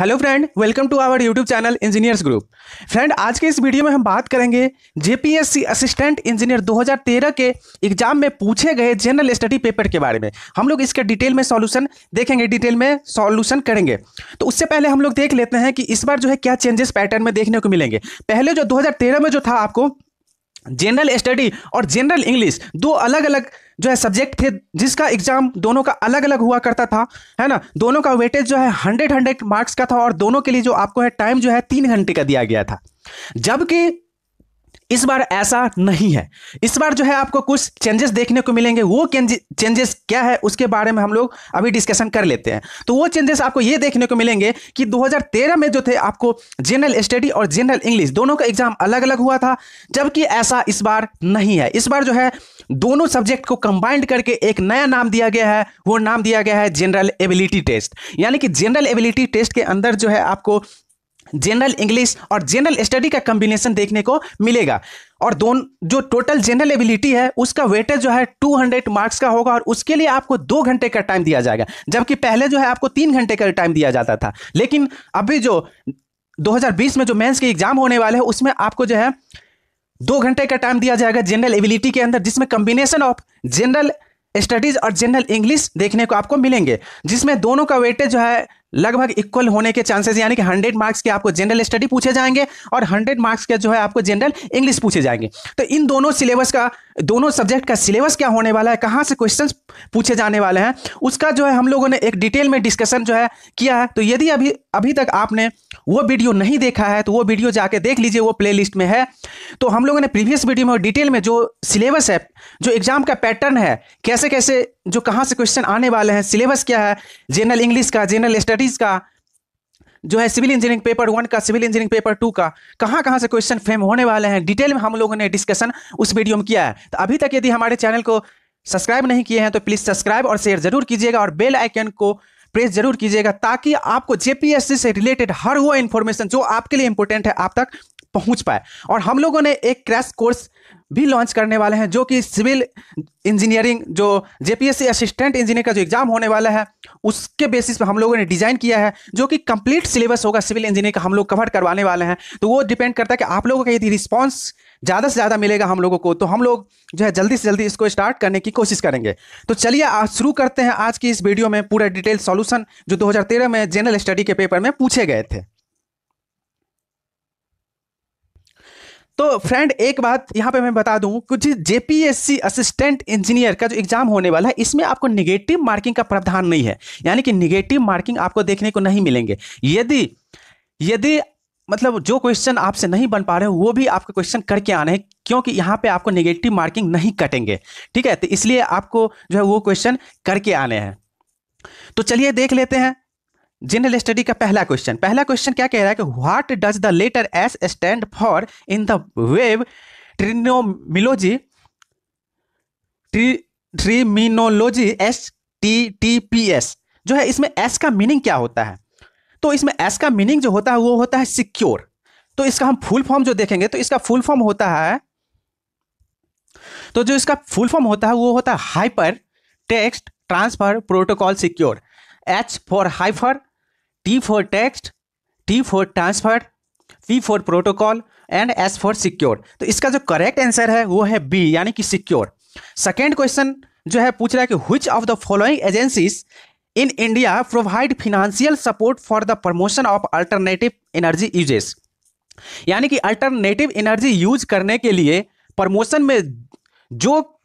Hello friend welcome to our YouTube channel engineers group friend आज के इस video में हम बात करेंगे जेपीएससी असिस्टेंट इंजीनियर 2013 के एग्ज़ाम में पूछे गए जनरल स्टडी पेपर के बारे में। हम लोग इसके डिटेल में सॉल्यूशन देखेंगे डिटेल में सॉल्यूशन करेंगे। तो उससे पहले हम लोग देख लेते हैं कि इस बार जो है क्या चेंजेस पैटर्न में देखने को मिलेंगे। पहले जो दो हज़ार तेरह में जो था आपको जनरल स्टडी और जनरल इंग्लिश दो अलग अलग जो है सब्जेक्ट थे, जिसका एग्ज़ाम दोनों का अलग अलग हुआ करता था, है ना? दोनों का वेटेज जो है हंड्रेड हंड्रेड मार्क्स का था और दोनों के लिए जो आपको है टाइम जो है तीन घंटे का दिया गया था। जबकि इस बार ऐसा नहीं है। इस बार जो है आपको कुछ चेंजेस देखने को मिलेंगे। वो चेंजेस क्या है, उसके बारे में हम लोग अभी डिस्कशन कर लेते हैं। तो वो चेंजेस आपको ये देखने को मिलेंगे कि 2013 में जो थे आपको जनरल स्टडी और जनरल इंग्लिश दोनों का एग्ज़ाम अलग अलग हुआ था, जबकि ऐसा इस बार नहीं है। इस बार जो है दोनों सब्जेक्ट को कंबाइंड करके एक नया नाम दिया गया है, वो नाम दिया गया है जनरल एबिलिटी टेस्ट यानी कि जनरल एबिलिटी टेस्ट के अंदर जो है आपको जनरल इंग्लिश और जनरल स्टडी का कॉम्बिनेशन देखने को मिलेगा। और दोनों, जो टोटल जनरल एबिलिटी है, उसका वेटेज जो है 200 मार्क्स का होगा और उसके लिए आपको दो घंटे का टाइम दिया जाएगा। जबकि पहले जो है आपको तीन घंटे का टाइम दिया जाता था। लेकिन अभी जो 2020 में जो मेंस के एग्ज़ाम होने वाले हैं, उसमें आपको जो है दो घंटे का टाइम दिया जाएगा जनरल एबिलिटी के अंदर, जिसमें कॉम्बिनेशन ऑफ़ जनरल स्टडीज़ और जनरल इंग्लिश देखने को आपको मिलेंगे, जिसमें दोनों का वेटेज जो है लगभग इक्वल होने के चांसेस यानी कि 100 मार्क्स के आपको जनरल स्टडी पूछे जाएँगे और 100 मार्क्स के जो है आपको जनरल इंग्लिश पूछे जाएँगे। तो इन दोनों सिलेबस का, दोनों सब्जेक्ट का सिलेबस क्या होने वाला है, कहाँ से क्वेश्चन पूछे जाने वाले हैं, उसका जो है हम लोगों ने एक डिटेल में डिस्कशन जो है किया है। तो यदि अभी अभी तक आपने वो वीडियो नहीं देखा है तो वो वीडियो जाके देख लीजिए, वो प्ले में है। तो हम लोगों ने प्रीवियस वीडियो में डिटेल में जो सिलेबस है, जो एग्ज़ाम का पैटर्न है कैसे कैसे जो कहाँ से क्वेश्चन आने वाले हैं? सिलेबस क्या है? जनरल इंग्लिश का जनरल स्टडीज़ का, जो है सिविल इंजीनियरिंग पेपर वन का सिविल इंजीनियरिंग पेपर टू का, कहाँ कहाँ से क्वेश्चन फ्रेम होने वाले हैं? डिटेल में हम लोगों ने डिस्कशन उस वीडियो में किया है। तो अभी तक यदि हमारे चैनल को सब्सक्राइब नहीं किए हैं तो प्लीज़ सब्सक्राइब और शेयर ज़रूर कीजिएगा और बेल आइकन को प्रेस ज़रूर कीजिएगा ताकि आपको जेपीएससी से रिलेटेड हर वो इन्फॉर्मेशन जो आपके लिए इंपॉर्टेंट है, आप तक पहुँच पाए। और हम लोगों ने एक क्रैश कोर्स भी लॉन्च करने वाले हैं, जो कि सिविल इंजीनियरिंग जो जेपीएससी असिस्टेंट इंजीनियर का जो एग्ज़ाम होने वाला है, उसके बेसिस पर हम लोगों ने डिज़ाइन किया है, जो कि कंप्लीट सिलेबस होगा सिविल इंजीनियर का, हम लोग कवर करवाने वाले हैं। तो वो डिपेंड करता है कि आप लोगों का यदि रिस्पॉन्स ज़्यादा से ज़्यादा मिलेगा हम लोगों को तो हम लोग जो है जल्दी से जल्दी इसको स्टार्ट करने की कोशिश करेंगे। तो चलिए आज शुरू करते हैं, आज की इस वीडियो में पूरा डिटेल सॉल्यूशन जो 2013 में जनरल स्टडी के पेपर में पूछे गए थे। तो फ्रेंड एक बात यहाँ पे मैं बता दूँ, कुछ जेपीएससी असिस्टेंट इंजीनियर का जो एग्ज़ाम होने वाला है, इसमें आपको निगेटिव मार्किंग का प्रावधान नहीं है। यानी कि निगेटिव मार्किंग आपको देखने को नहीं मिलेंगे। यदि यदि मतलब जो क्वेश्चन आपसे नहीं बन पा रहे हैं, वो भी आपके क्वेश्चन करके आने हैं, क्योंकि यहाँ पे आपको नेगेटिव मार्किंग नहीं कटेंगे। ठीक है? तो इसलिए आपको जो है वो क्वेश्चन करके आने हैं। तो चलिए देख लेते हैं। जनरल स्टडी का पहला क्वेश्चन पहला क्वेश्चन क्या कह रहा है कि what does the letters stand for in the web terminology terminology S T T P S जो है, इसमें एस का मीनिंग क्या होता है? तो इसमें एस का मीनिंग जो होता है, वो होता है सिक्योर तो इसका हम फुल फॉर्म जो देखेंगे तो इसका फुल फॉर्म होता है तो जो इसका फुल फॉर्म होता है, वो होता है hyper text transfer protocol secure H for hyper T for text T for transfer P for protocol and S for secure तो इसका जो करेक्ट आंसर है, वो है बी यानी कि सिक्योर सेकेंड क्वेश्चन जो है, पूछ रहा है कि which of the following agencies in India provide financial support for the promotion of alternative energy uses यानी कि अल्टरनेटिव एनर्जी यूज़ करने के लिए प्रमोशन में जो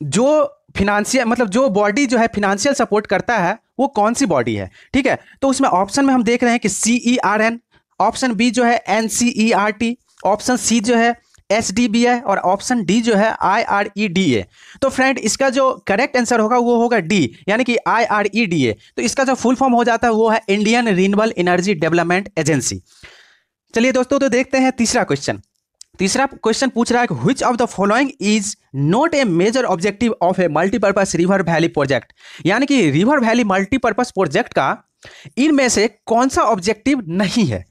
जो फिनेंशियल मतलब जो बॉडी जो है फिनांशियल सपोर्ट करता है, वो कौन सी बॉडी है? ठीक है? तो उसमें ऑप्शन में हम देख रहे हैं कि C E R N option B जो है N C E R T option C जो है एस डी बी है और ऑप्शन डी जो है I R E D A तो फ्रेंड इसका जो करेक्ट आंसर होगा, वो होगा डी यानी कि I R E D A तो इसका जो फुल फॉर्म हो जाता है, वो है Indian renewable energy development agency चलिए दोस्तों तो देखते हैं तीसरा क्वेश्चन तीसरा क्वेश्चन पूछ रहा है which of the following is not a major objective of a multipurpose river valley project यानी कि रिवर वैली मल्टीपर्पज प्रोजेक्ट का इनमें से कौन सा ऑब्जेक्टिव नहीं है?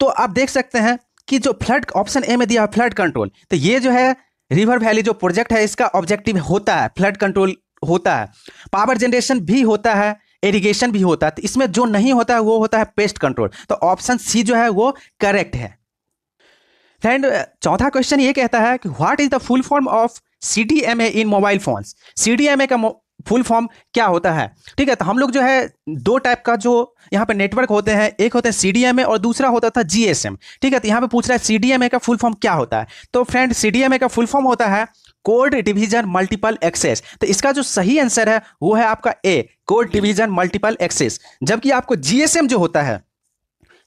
तो आप देख सकते हैं कि जो फ्लड ऑप्शन ए में दिया है फ्लड कंट्रोल तो ये जो है रिवर वैली जो प्रोजेक्ट है, इसका ऑब्जेक्टिव होता है फ्लड कंट्रोल होता है। पावर जनरेशन भी होता है इरिगेशन भी होता है तो इसमें जो नहीं होता है, वो होता है पेस्ट कंट्रोल तो ऑप्शन सी जो है, वो करेक्ट है। फ्रेंड चौथा क्वेश्चन ये कहता है कि what is the full form of C D M A in mobile phones C D M A का फुल फॉर्म क्या होता है? ठीक है तो हम लोग जो है दो टाइप का जो यहाँ पे नेटवर्क होते हैं, एक होता है सी डी एम ए और दूसरा होता था जी एस एम ठीक है तो यहाँ पे पूछ रहा है सी डी एम ए का फुल फॉर्म क्या होता है? तो friend C D M A का फुल फॉर्म होता है कोड डिवीज़न मल्टीपल एक्सेस तो इसका जो सही आंसर है, वो है आपका a code division multiple access जबकि आपको जीएसएम जो होता है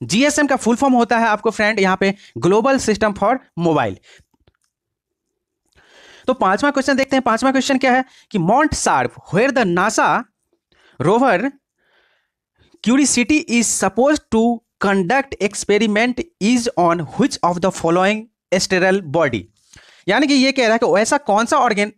जीएसएम का फुल फॉर्म होता है आपको फ्रेंड यहाँ पे ग्लोबल सिस्टम फॉर मोबाइल तो पांचवा क्वेश्चन देखते हैं। पांचवा क्वेश्चन क्या है? कि Mount Sharp where the NASA rover Curiosity is suppose to conduct experiment is on which of the following astral body यानी कि ये कह रहा है कि ऐसा कौन सा ऑर्गेन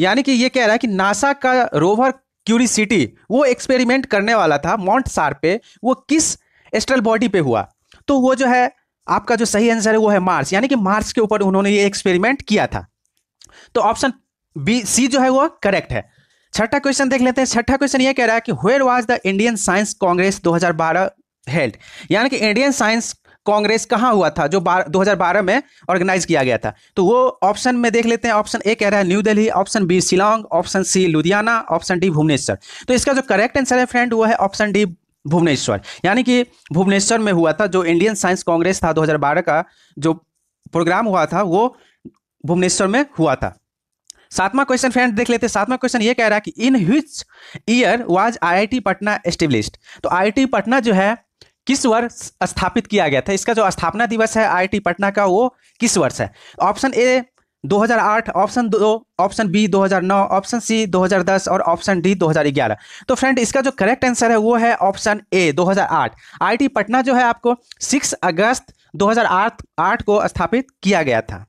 यानी कि ये कह रहा है कि नासा का रोवर क्यूरिसिटी वो एक्सपेरिमेंट करने वाला था माउंट सार पे। वो किस एस्ट्रल बॉडी पे हुआ। तो वो जो है, आपका जो सही आंसर है, वो है मार्स यानी कि मार्स के ऊपर उन्होंने ये एक्सपेरिमेंट किया था। तो ऑप्शन बी सी जो है वो करेक्ट है। छठा क्वेश्चन देख लेते हैं। छठा क्वेश्चन ये कह रहा है कि where was the Indian Science Congress 2012 held यानी कि इंडियन साइंस कांग्रेस कहाँ हुआ था, जो 2012 में ऑर्गेनाइज किया गया था। तो वो ऑप्शन में देख लेते हैं। ऑप्शन ए कह रहा है New Delhi option B Shillong option C Ludhiana option D Bhubaneswar तो इसका जो करेक्ट आंसर है फ्रेंड वो है ऑप्शन डी भुवनेश्वर। यानी कि भुवनेश्वर में हुआ था, जो इंडियन साइंस कांग्रेस था 2012 का, जो प्रोग्राम हुआ था, वो भुवनेश्वर में हुआ था। सातवां क्वेश्चन फ्रेंड देख लेते सातवां क्वेश्चन ये कह रहा है कि in which year was IIT Patna established तो आईआईटी पटना जो है, किस वर्ष स्थापित किया गया था? इसका जो स्थापना दिवस है आईआईटी पटना का, वो किस वर्ष है? ऑप्शन ए 2008 ऑप्शन दो ऑप्शन बी 2009 ऑप्शन सी 2010 और ऑप्शन डी 2011 तो फ्रेंड इसका जो करेक्ट आंसर है वो है ऑप्शन ए 2008 आईआईटी पटना जो है आपको 6 अगस्त 2008 आठ को स्थापित किया गया था।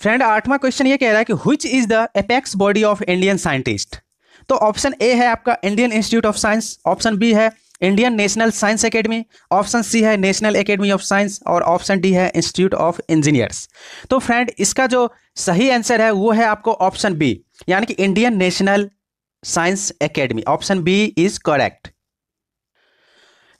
फ्रेंड आठवां क्वेश्चन ये कह रहा है कि which is the apex body of Indian scientist तो ऑप्शन ए है आपका Indian Institute of Science option B है Indian National Science Academy option C है नेशनल एकेडमी ऑफ़ साइंस और ऑप्शन डी है इंस्टीट्यूट ऑफ़ इंजीनियर्स तो friend इसका जो सही आंसर है, वो है आपको ऑप्शन बी यानी कि Indian National Science Academy option B is correct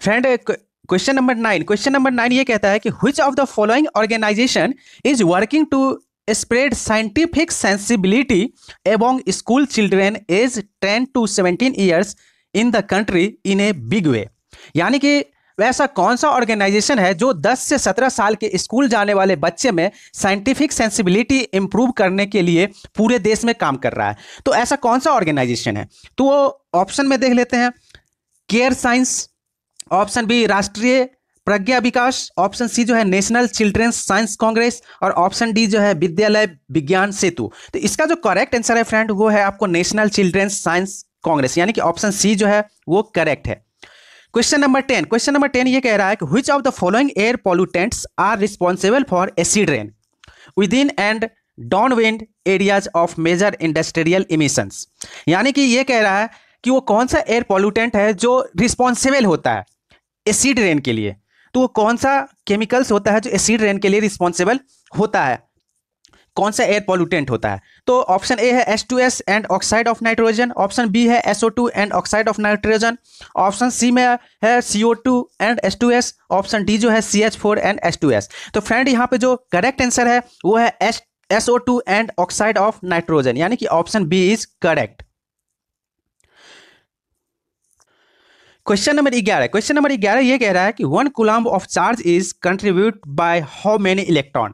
friend question number nine question number nine ये कहता है कि which of the following organisation is working to spread scientific sensibility among school children age 10 to 17 years? In the country in a big way यानी कि वैसा कौन सा organisation है जो 10 से 17 साल के स्कूल जाने वाले बच्चे में साइंटिफिक सेंसिबिलिटी इंप्रूव करने के लिए पूरे देश में काम कर रहा है? तो ऐसा कौन सा ऑर्गेनाइजेशन है? तो वो ऑप्शन में देख लेते हैं। केयर साइंस ऑप्शन बी राष्ट्रीय प्रज्ञा विकास ऑप्शन सी जो है नेशनल चिल्ड्रंस साइंस कांग्रेस और ऑप्शन डी जो है विद्यालय विज्ञान सेतु। तो इसका जो करेक्ट आंसर है फ्रेंड वो है आपको नेशनल चिल्ड्रंस साइंस कांग्रेस, यानी कि ऑप्शन सी जो है, वो करेक्ट है। Question number ten question number ten ये कह रहा है कि which of the following air pollutants are responsible for acid rain within and downwind areas of major industrial emissions यानी कि ये कह रहा है कि वो कौन सा एयर पॉल्यूटेंट है जो रिस्पॉन्सिबल होता है एसिड रेन के लिए? तो वो कौन सा केमिकल्स होता है जो एसिड रेन के लिए रिस्पॉन्सिबल होता है? कौन सा एयर पॉल्यूटेंट होता है? तो ऑप्शन ए है S two S and oxide of nitrogen option B है SO two and oxide of nitrogen option C में है CO two and S two S option D जो है C H four and S two S तो friend यहाँ पे जो correct answer है, वो है S S O two and oxide of nitrogen यानी कि option B is correct question number ग्यारह. क्वेश्चन नंबर ग्यारह ये कह रहा है कि one coulomb of charge is contribute by how many electron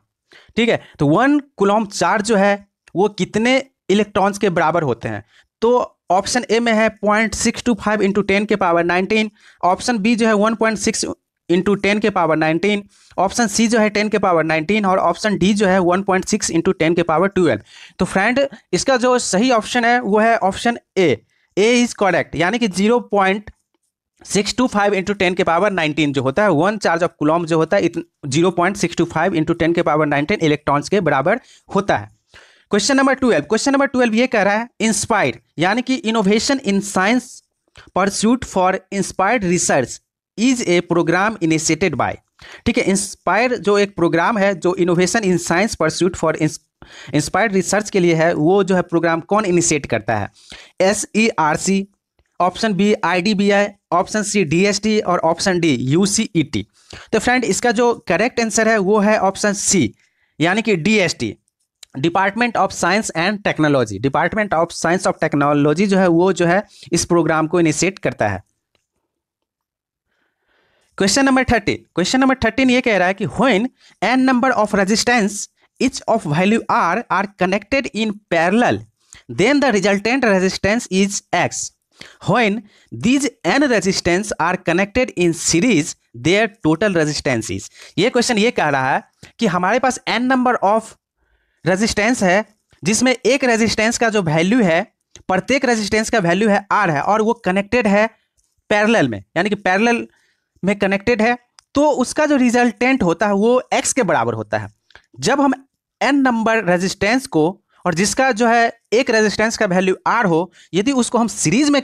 ठीक है? तो वन कुलाम चार्ज जो है, वो कितने इलेक्ट्रॉन्स के बराबर होते हैं? तो ऑप्शन ए में है point six two five into ten के पावर नाइनटीन। ऑप्शन बी जो है one point six into ten के पावर नाइनटीन। ऑप्शन सी जो है टेन के पावर नाइनटीन और ऑप्शन डी जो है one point six into ten के पावर ट्वेल्व। तो फ्रेंड, इसका जो सही ऑप्शन है, वो है option A. A is correct, यानी कि zero point six two five into ten के पावर नाइनटीन जो होता है, वन चार्ज ऑफ़ कुलॉम जो होता है zero point six two five into ten के पावर नाइनटीन इलेक्ट्रॉन्स के बराबर होता है। Question number twelve question number twelve ये कह रहा है इंस्पायर यानी कि innovation in science pursuit for inspired research is a programme initiated by ठीक है इंस्पायर जो एक प्रोग्राम है, जो innovation in science pursuit for inspired research के लिए है, वो जो है प्रोग्राम कौन इनिशिएट करता है? S E R C option B I D B I, option C D S T और option D U C E T तो फ्रेंड, इसका जो करेक्ट आंसर है, वो है ऑप्शन सी, यानी कि D S T Department of Science and Technology. Department of Science of Technology जो है, वो जो है, इस प्रोग्राम को इनिशिएट करता है। Question number thirteen question number thirteen ये कह रहा है कि when N number of resistance each of value R are connected in parallel then the resultant resistance इज़ x when these n resistance are connected in series, their total resistance is. ये question ये कह रहा है कि हमारे पास n number of resistance है, जिसमें एक रेजिस्टेंस का जो वैल्यू है, प्रत्येक रेजिस्टेंस का वैल्यू है आर है, और वो कनेक्टेड है पैरेलल में, यानी कि पैरेलल में कनेक्टेड है तो उसका जो रिजल्टेंट होता है, वो एक्स के बराबर होता है। जब हम एन नंबर रेजिस्टेंस को और जिसका जो है एक रेजिस्टेंस का वैल्यू आर हो, यदि उसको हम सीरीज़ में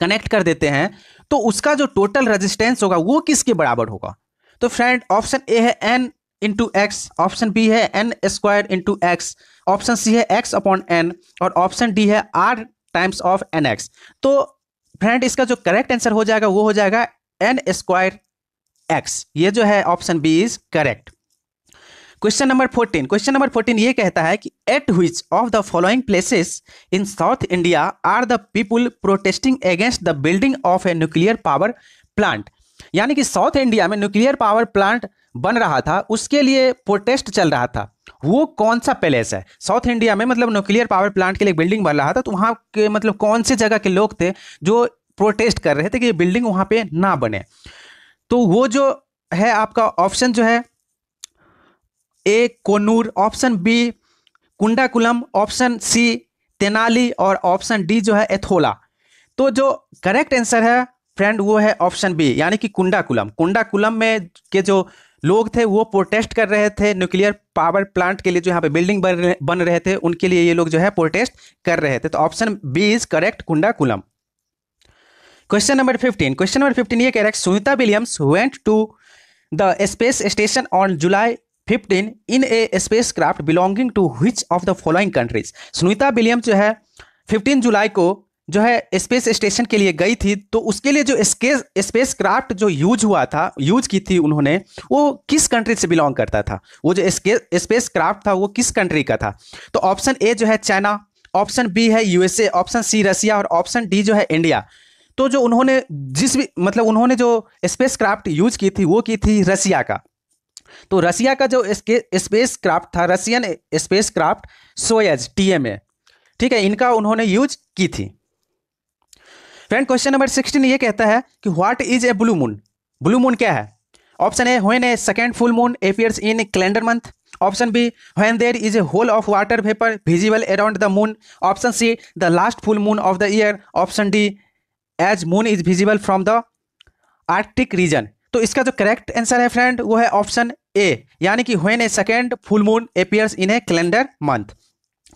कनेक्ट कर देते हैं तो उसका जो टोटल रेजिस्टेंस होगा, वो किसके बराबर होगा? तो फ्रेंड ऑप्शन ए है N into X option B है N square into X option C है एक्स अपॉन एन और ऑप्शन डी है R times of N X तो फ्रेंड इसका जो करेक्ट आंसर हो जाएगा, वो हो जाएगा एन स्क्वायर एक्स ये जो है option B is correct question number fourteen question number fourteen ये कहता है कि at which of the following places in South India are the people protesting against the building of a nuclear power plant यानी कि South India में nuclear power plant बन रहा था, उसके लिए प्रोटेस्ट चल रहा था। वो कौन सा पैलेस है? साउथ इंडिया में मतलब न्यूक्लियर पावर प्लांट के लिए बिल्डिंग बन रहा था तो वहाँ के मतलब कौन से जगह के लोग थे जो प्रोटेस्ट कर रहे थे कि ये बिल्डिंग वहाँ पे ना बने? तो वो जो है आपका ऑप्शन जो है A Coonoor option B Kudankulam option C Tenali और ऑप्शन डी जो है एथोला तो जो करेक्ट आंसर है फ्रेंड वो है ऑप्शन बी यानी कि कुंडाकुलम कुंडाकुलम में के जो लोग थे वो प्रोटेस्ट कर रहे थे न्यूक्लियर पावर प्लांट के लिए जो यहाँ पे बिल्डिंग बन रहे, बन रहे थे उनके लिए ये लोग जो है प्रोटेस्ट कर रहे थे. तो option B is correct Kudankulam question number fifteen question number fifteen ये कह रहा है Sunita Williams went to the space station on July fifteen in a spacecraft belonging to which of the following countries Sunita William जो है fifteen July को जो है space station के लिए गई थी तो उसके लिए जो स्केस स्पेस क्राफ्ट जो यूज़ हुआ था यूज़ की थी उन्होंने, वो किस कंट्री से बिलोंग करता था? वो जो स्पेस क्राफ्ट था, वो किस कंट्री का था? तो ऑप्शन ए जो है चाइना ऑप्शन बी है यूएसए ऑप्शन सी रसिया और ऑप्शन डी जो है इंडिया तो जो उन्होंने जिस भी मतलब उन्होंने जो स्पेस क्राफ्ट यूज़ की थी, वो की थी रसिया का. तो रसिया का जो स्पेस क्राफ्ट था Russian spacecraft Soyuz TMA ठीक है, इनका उन्होंने यूज़ की थी। फ्रेंड क्वेश्चन नंबर सिक्सटीन ये कहता है कि what is a blue moon blue moon क्या है? Option A when a second full moon appears in calendar month option B when there is a hole of water vapour visible around the moon option C the last full moon of the year option D as moon is visible from the Arctic region तो इसका जो correct answer है friend वो है option A यानी कि when a second full moon appears in a calendar month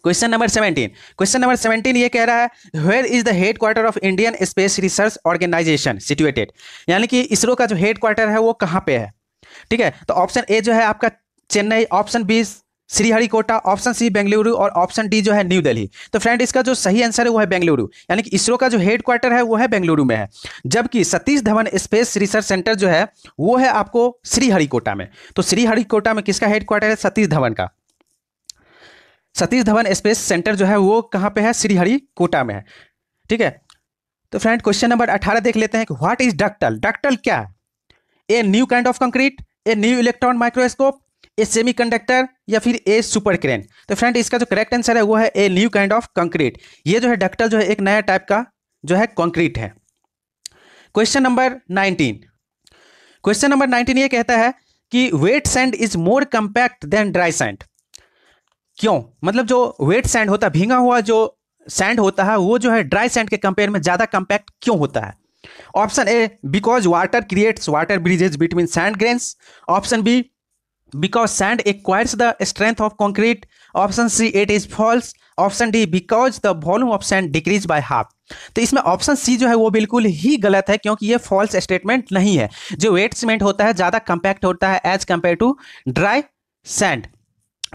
question number seventeen question number seventeen ये कह रहा है where is the headquarter of Indian Space Research Organisation situated यानी कि इसरो का जो हेड क्वार्टर है वो कहाँ पे है? ठीक है तो ऑप्शन ए जो है आपका Chennai option B Sriharikota option C Bengaluru और ऑप्शन डी जो है न्यू दिल्ली तो फ्रेंड इसका जो सही आंसर है, वो है बेंगलुरु। यानी कि इसरो का जो हेड क्वार्टर है, वो है बेंगलुरु में है। जबकि Satish Dhawan Space Research Centre जो है, वो है आपको श्रीहरिकोटा में। तो श्रीहरिकोटा में किसका हेड क्वार्टर है? सतीश धवन का। सतीश धवन स्पेस सेंटर जो है, वो कहाँ पे है? श्रीहरिकोटा में है। ठीक है? तो फ्रेंड क्वेश्चन नंबर अठारह देख लेते हैं कि व्हाट इज़ डक्टल डक्टल क्या है? A new kind of concrete a new electron microscope a semiconductor या फिर ए सुपर क्रेन तो फ्रेंड इसका जो करेक्ट आंसर है, वो है a new kind of concrete ये जो है डक्टल जो है एक नया टाइप का जो है कंक्रीट है। Question number nineteen question number nineteen ये कहता है कि wet sand is more compact than dry sand क्यों? मतलब जो वेट सैंड होता है भींगा हुआ जो सैंड होता है, वो जो है ड्राई सैंड के कंपेयर में ज़्यादा कंपैक्ट क्यों होता है? Option A because water creates water bridges between sand grains option B because sand acquires the strength of concrete. Option c, it is false. Option D because the volume of sand decrease by half तो इसमें option C जो है वो बिल्कुल ही गलत है, क्योंकि ये फॉल्स स्टेटमेंट नहीं है। जो वेट सीमेंट होता है, ज़्यादा कंपैक्ट होता है as compare to dry sand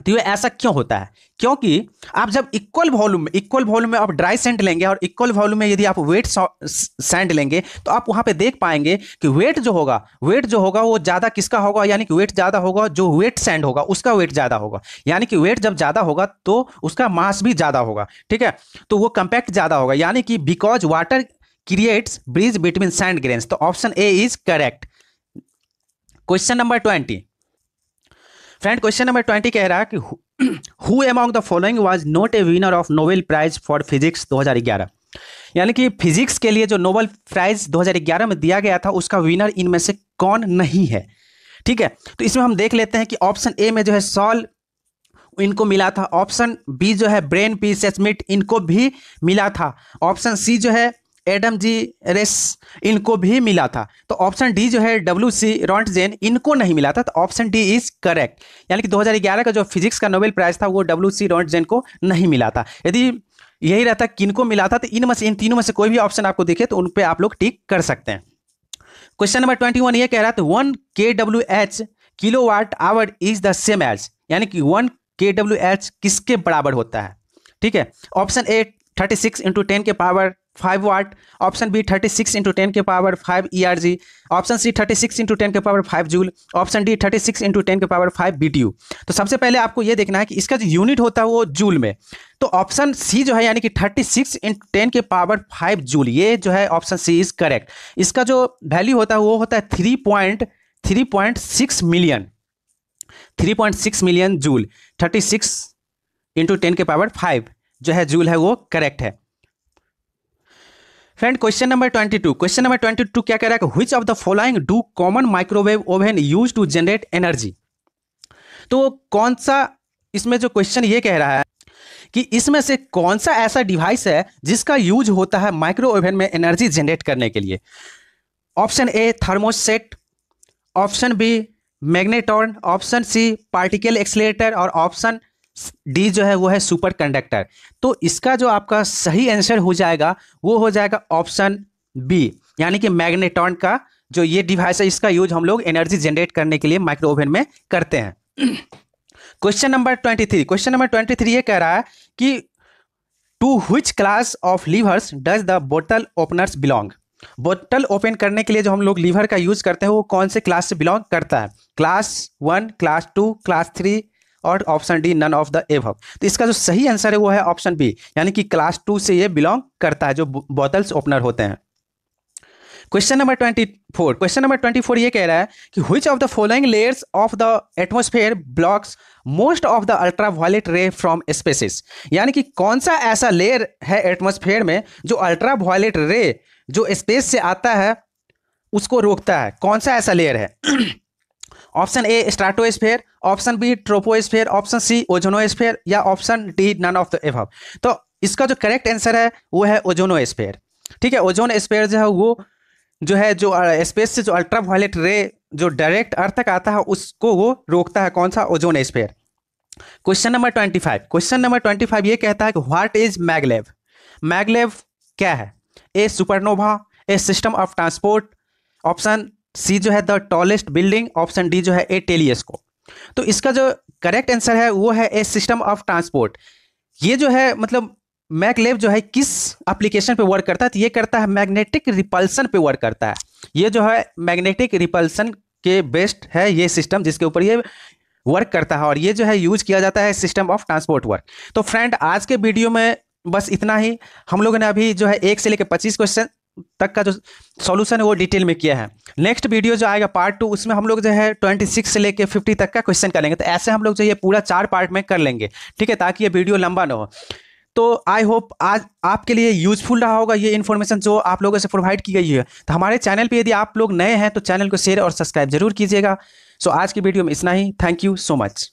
तो ये ऐसा क्यों होता है? क्योंकि आप जब इक्वल वॉल्यूम में इक्वल वॉल्यूम में आप ड्राई सेंट लेंगे और इक्वल वॉल्यूम में यदि आप वेट सेंट लेंगे तो आप वहाँ पे देख पाएँगे कि वेट जो होगा वेट जो होगा वो ज़्यादा किसका होगा? यानी कि वेट ज़्यादा होगा, जो वेट सेंड होगा, उसका वेट ज़्यादा होगा। यानी कि वेट जब ज़्यादा होगा तो उसका मास भी ज़्यादा होगा, ठीक है? तो वो कंपैक्ट ज़्यादा होगा। यानी कि because water creates bridge between sand grains तो option A is correct question number twenty friend question number twenty कह रहा है कि who among the following was not a winner of Nobel prize for physics 2011 यानी कि physics के लिए जो नोबेल प्राइज 2011 में दिया गया था, उसका विनर इनमें से कौन नहीं है? ठीक है? तो इसमें हम देख लेते हैं कि ऑप्शन ए में जो है सॉल इनको मिला था। ऑप्शन बी जो है ब्रेन पी सेस्मिट इनको भी मिला था। ऑप्शन सी जो है एडम जी रेस इनको भी मिला था। तो ऑप्शन डी जो है डब्ल्यू सी रॉन्टजेन, इनको नहीं मिला था तो ऑप्शन डी इज़ करेक्ट। यानी कि 2011 का जो फिजिक्स का नोबेल प्राइज था, वो डब्ल्यू सी रॉन्टजेन को नहीं मिला था। यदि यही रहता किनको मिला था तो इन में से, इन तीनों में से कोई भी ऑप्शन आपको दिखे तो उन पर आप लोग टिक कर सकते हैं। क्वेश्चन नंबर ट्वेंटी वन ये कह रहा था one K W H kilo watt hour is the same as. यानी कि वन के डब्ल्यू एच किसके बराबर होता है? ठीक है, option A thirty six into ten के power five watt, option B thirty six into ten के power five E R G option C thirty six into ten के power five joule option D thirty six into ten के power five B T U तो सबसे पहले आपको ये देखना है कि इसका जो यूनिट होता है वो जूल में। तो ऑप्शन सी जो है, यानी कि थर्टी सिक्स इंटू टेन के पावर फाइव जूल ये जो है ऑप्शन सी इज़ करेक्ट इसका जो वैल्यू होता है वो होता है three point three point six million three point six million joule thirty six into ten के पावर फाइव जो है जूल है वो करेक्ट है। Friend question number twenty two question number twenty two क्या कह रहा है which of the following do common microwave oven use to generate energy तो कौन सा इसमें जो क्वेश्चन ये कह रहा है कि इसमें से कौन सा ऐसा डिवाइस है जिसका यूज़ होता है माइक्रो ओवन में एनर्जी जनरेट करने के लिए? Option A thermoset option B magnetron option C particle accelerator और ऑप्शन डी जो है वो है सुपर कंडक्टर तो इसका जो आपका सही आंसर हो जाएगा, वो हो जाएगा ऑप्शन बी यानी कि मैग्नेटॉन का जो ये डिवाइस है, इसका यूज़ हम लोग एनर्जी जनरेट करने के लिए माइक्रो ओवन में करते हैं। Question number twenty three question number twenty three ये कह रहा है कि to which class of levers does the bottle openers belong बोतल ओपन करने के लिए जो हम लोग लीवर का यूज़ करते हैं, वो कौन से क्लास से बिलोंग करता है? Class one class two class three और option D none of the above तो इसका जो सही आंसर है, वो है ऑप्शन बी यानी कि क्लास टू से ये बिलोंग करता है, जो बोतल्स ओपनर होते हैं। Question number twenty four question number twenty four ये कह रहा है कि which of the following layers of the atmosphere blocks most of the ultra violet ray from spaces यानी कि कौन सा ऐसा लेयर है एटमोस्फेयर में जो अल्ट्रा वायलेट रे जो स्पेस से आता है, उसको रोकता है? कौन सा ऐसा लेयर है? Option A stratosphere, option B troposphere, option C ozonosphere, या option D none of the above तो इसका जो करेक्ट आंसर है, वो है ओजोनोस्फेयर। ठीक है ओजोन स्पेयर जो है, वो जो है, जो स्पेस से जो अल्ट्रा वायलेट रे, जो डायरेक्ट अर्थ तक आता है, उसको वो रोकता है, कौन सा? Ozone sphere question number twenty five. Question number twenty five ये कहता है कि व्हाट इज़ मैगलेव मैगलेव क्या है? A supernova, a system of transport, option C जो है the tallest building option D जो है ए टेलीस्कोप तो इसका जो करेक्ट आंसर है, वो है ए सिस्टम ऑफ़ ट्रांसपोर्ट। ये जो है मतलब मैकलेव जो है, किस एप्लीकेशन पे वर्क करता है? तो ये करता है मैग्नेटिक रिपल्सन पे वर्क करता है। ये जो है, मैग्नेटिक रिपल्सन के बेस्ट है ये सिस्टम जिसके ऊपर ये वर्क करता है और ये जो है, यूज़ किया जाता है सिस्टम ऑफ़ ट्रांसपोर्ट वर्क। तो फ्रेंड, आज के वीडियो में बस इतना ही। हम लोगों ने अभी जो है, एक से लेकर पच्चीस क्वेश्चन तक का जो सॉल्यूशन है वो डिटेल में किया है। नेक्स्ट वीडियो जो आएगा पार्ट टू उसमें हम लोग जो है ट्वेंटी सिक्स से लेकर फिफ्टी तक का क्वेश्चन करेंगे। तो ऐसे हम लोग जो है पूरा चार पार्ट में कर लेंगे, ठीक है? ताकि ये वीडियो लंबा ना हो। तो आई होप आज आपके लिए यूजफुल रहा होगा ये इन्फॉर्मेशन जो आप लोगों से प्रोवाइड की गई है। तो हमारे चैनल पे यदि आप लोग नए हैं तो चैनल को शेयर और सब्सक्राइब ज़रूर कीजिएगा। सो आज की वीडियो में इतना ही। Thank you so much